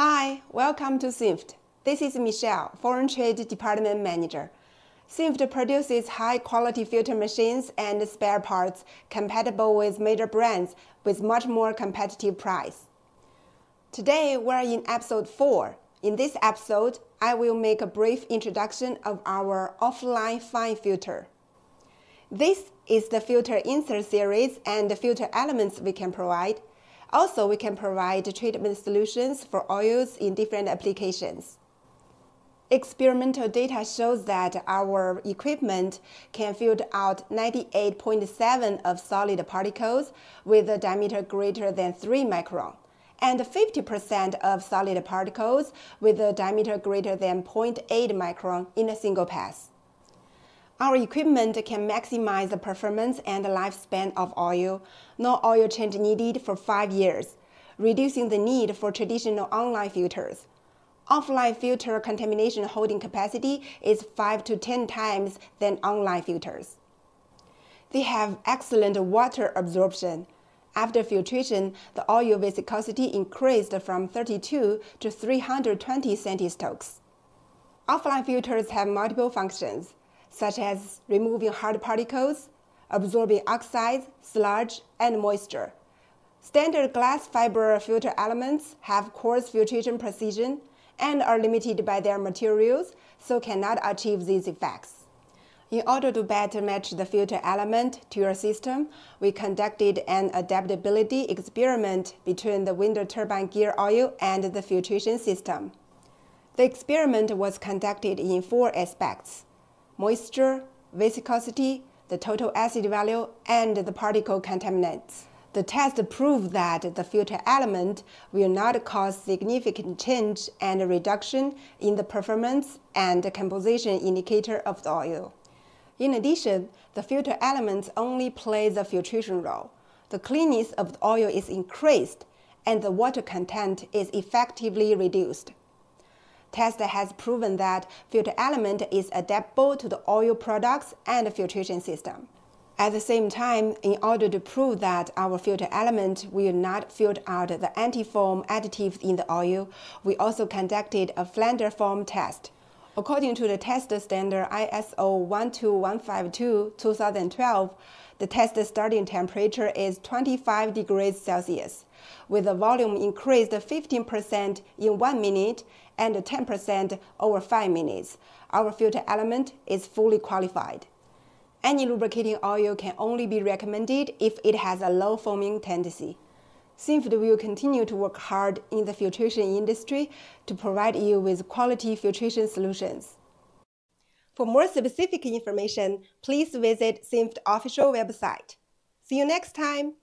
Hi, welcome to SINFT. This is Michelle, Foreign Trade Department Manager. SINFT produces high quality filter machines and spare parts compatible with major brands with much more competitive price. Today we're in episode 4. In this episode, I will make a brief introduction of our offline fine filter. This is the filter insert series and the filter elements we can provide. Also, we can provide treatment solutions for oils in different applications. Experimental data shows that our equipment can filter out 98.7 of solid particles with a diameter greater than 3 micron and 50% of solid particles with a diameter greater than 0.8 micron in a single pass. Our equipment can maximize the performance and lifespan of oil. No oil change needed for five years, reducing the need for traditional online filters. Offline filter contamination holding capacity is 5 to 10 times than online filters. They have excellent water absorption. After filtration, the oil viscosity increased from 32 to 320 centistokes. Offline filters have multiple functions such as removing hard particles, absorbing oxides, sludge, and moisture. Standard glass fiber filter elements have coarse filtration precision and are limited by their materials, so cannot achieve these effects. In order to better match the filter element to your system, we conducted an adaptability experiment between the wind turbine gear oil and the filtration system. The experiment was conducted in four aspects moisture, viscosity, the total acid value, and the particle contaminants. The test proved that the filter element will not cause significant change and reduction in the performance and composition indicator of the oil. In addition, the filter element only plays the filtration role. The cleanness of the oil is increased and the water content is effectively reduced. Test has proven that filter element is adaptable to the oil products and filtration system. At the same time, in order to prove that our filter element will not filter out the anti-foam additives in the oil, we also conducted a Flender foam test. According to the test standard ISO 12152 2012, the test starting temperature is 25 degrees Celsius, with the volume increased 15% in 1 minute and 10% over 5 minutes. Our filter element is fully qualified. Any lubricating oil can only be recommended if it has a low foaming tendency. SINFT will continue to work hard in the filtration industry to provide you with quality filtration solutions. For more specific information, please visit SINFT official website. See you next time!